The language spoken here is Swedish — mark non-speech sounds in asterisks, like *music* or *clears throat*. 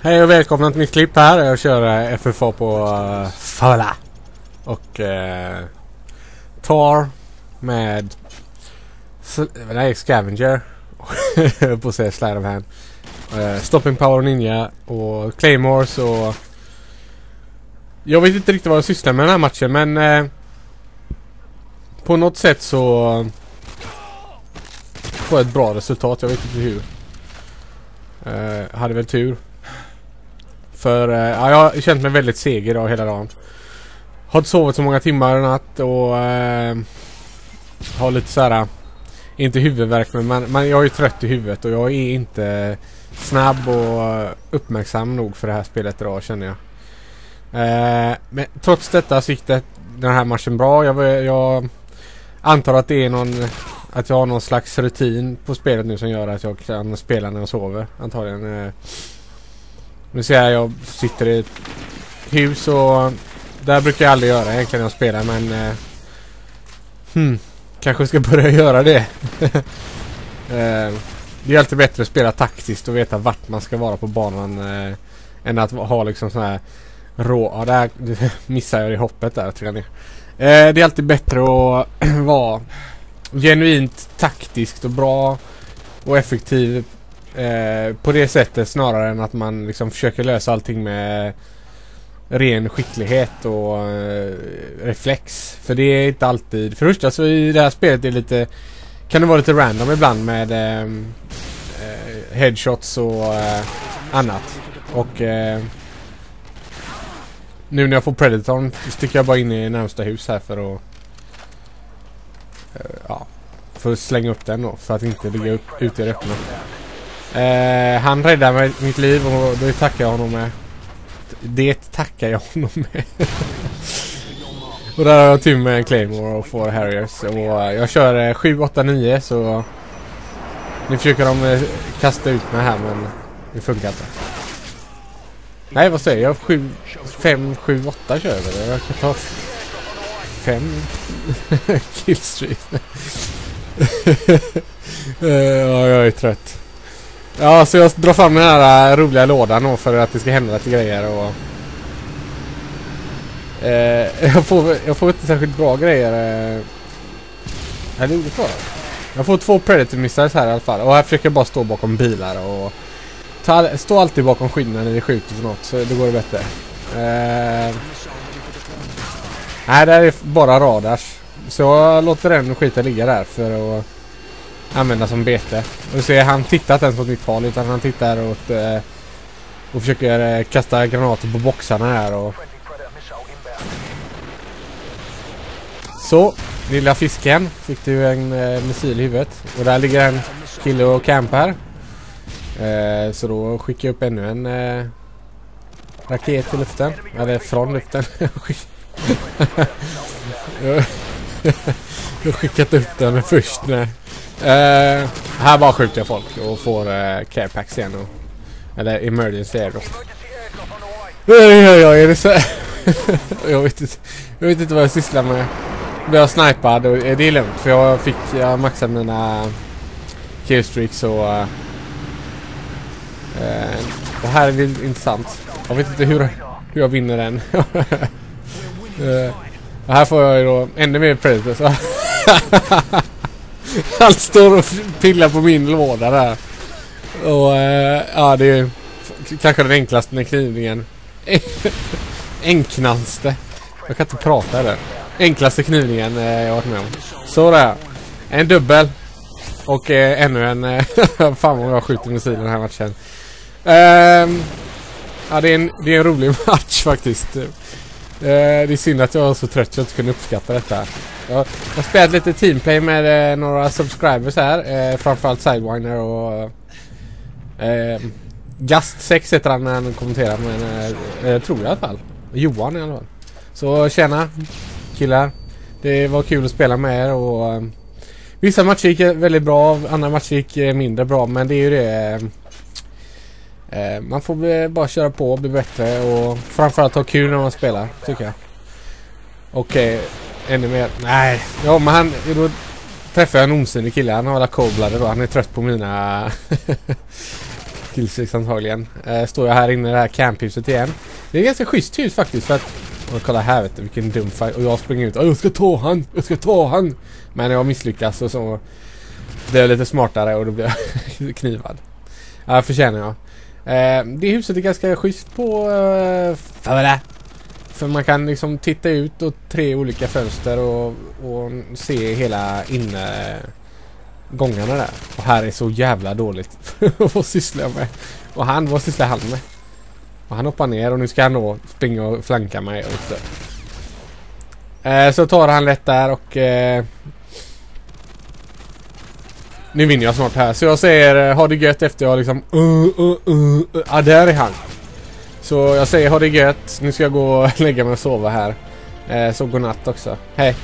Hej och välkomna till mitt klipp här. Jag kör uh, FFA på uh, Fala. Och uh, Tar med nej, Scavenger. *laughs* på att säga Slide of Hand. Uh, Stopping Power Ninja och Claymores och jag vet inte riktigt vad jag sysslar med den här matchen men uh, på något sätt så får jag ett bra resultat. Jag vet inte hur. Hade väl tur. För eh, ja, jag har känt mig väldigt seg idag hela dagen. Har inte sovit så många timmar i natt och eh, har lite så här inte huvudvärk men man, man, jag är ju trött i huvudet och jag är inte snabb och uppmärksam nog för det här spelet idag känner jag. Eh, men trots detta så gick det, den här matchen bra. Jag, jag antar att det är någon att jag har någon slags rutin på spelet nu som gör att jag kan spela när jag sover antagligen. Eh, nu ser jag jag sitter i ett hus och där brukar jag aldrig göra egentligen när jag spelar men eh, hmm, kanske ska börja *laughs* göra det. eh, det är alltid bättre att spela taktiskt och veta vart man ska vara på banan eh, än att ha liksom sån här rå... Ja, där *laughs* missar jag i hoppet där tror jag ner. Eh, det är alltid bättre att *clears throat* vara genuint taktiskt och bra och effektiv eh, på det sättet snarare än att man liksom försöker lösa allting med ren skicklighet och eh, reflex. För det är inte alltid... För det första så i det här spelet är det lite... Kan det vara lite random ibland med ehm, eh, headshots och eh, annat. Och eh, nu när jag får Predatorn sticker jag bara in i närmsta hus här för att eh, ja, för att slänga upp den då. För att inte ligga upp, ute i det öppna. Eh, han räddar mig, mitt liv och det tackar jag honom med. Det tackar jag honom med. *laughs* och där har jag tur med en Claymore och får Harriers. Och eh, jag kör eh, 7, 8, 9 så... Nu försöker de eh, kasta ut mig här men det funkar inte. Nej vad säger jag? 7, 5, 7, 8 kör jag väl? Jag kan ta 5 *laughs* killstreak. *laughs* Eh, ja jag är trött. Ja, så jag drar fram den här äh, roliga lådan då för att det ska hända lite grejer och... Eh, *laughs* jag, får, jag får inte särskilt bra grejer. Eh. är det gjorde kvar? Jag får två predator missiles här i alla fall. Och här försöker jag bara stå bakom bilar och... Ta, stå alltid bakom skyndarna när det skjuter för något så det går det bättre. Eh, nej, det här är bara radars. Så jag låter den skiten ligga där för att använda som bete. Och se, han tittar inte ens åt mitt håll utan han tittar åt eh, och försöker eh, kasta granater på boxarna här och... Så, lilla fisken fick du en eh, missil i huvudet. Och där ligger en kille och campar. Eh, så då skickar jag upp ännu en eh, raket i luften. Eller från luften. *laughs* *laughs* *laughs* jag har skickat upp den först Nej. Uh, här bara skjuter jag folk och får uh, care packs igen. Och, eller emergency air då. Oj, oj, oj, är det så? *laughs* jag, vet inte, jag vet inte vad jag sysslar med. Blir jag snipad och det är lugnt för jag fick, jag maxade mina killstreaks och uh, det här är intressant. Jag vet inte hur, hur jag vinner den. uh, *laughs* här får jag ju då ännu mer predators. *laughs* Han står och pillar på min låda där. Och äh, ja, det är kanske den enklaste med knivningen. *laughs* Enknaste. Jag kan inte prata där. Enklaste knivningen eh, jag har varit med om. Så där. En dubbel. Och eh, ännu en... Eh, *laughs* fan vad jag skjuter missiler den här matchen. Uh, ja, det är, en, det är en rolig match faktiskt. Eh, det är synd att jag var så trött så jag inte kunde uppskatta detta. Jag har spelat lite teamplay med eh, några subscribers här. Eh, framförallt Sidewiner och... Eh, Gast6 heter han när han kommenterar men eh, eh, tror jag i alla fall. Johan i alla fall. Så tjena killar. Det var kul att spela med er och... Eh, vissa matcher gick väldigt bra, andra matcher gick eh, mindre bra men det är ju det... Eh, man får bara köra på och bli bättre och framförallt ha kul när man spelar tycker jag. Okej, Ännu mer. Nej. Ja men han... Då träffade jag en osynlig kille. Han har alla cold då. Han är trött på mina... *laughs* Killsex antagligen. Eh, står jag här inne i det här camphuset igen. Det är ett ganska schysst hus faktiskt för att... Och kolla här vet du vilken dum fight. Och jag springer ut. jag ska ta han! Jag ska ta han! Men jag misslyckas och så... Det är lite smartare och då blir jag *laughs* knivad. Ja, förtjänar jag. Eh, det huset är ganska schysst på... Eh, för det. För man kan liksom titta ut åt tre olika fönster och, och se hela inne gångarna där. Och här är så jävla dåligt. *laughs* vad sysslar jag med? Och han, vad sysslar han med? Och han hoppar ner och nu ska han då springa och flanka mig också. Eh, så tar han lätt där och... Eh, nu vinner jag snart här. Så jag säger eh, ha det gött efter jag liksom... Uh, uh, uh, uh. Ah, där är han. Så jag säger ha det gött. Nu ska jag gå och *laughs* lägga mig och sova här. Eh, så godnatt också. Hej!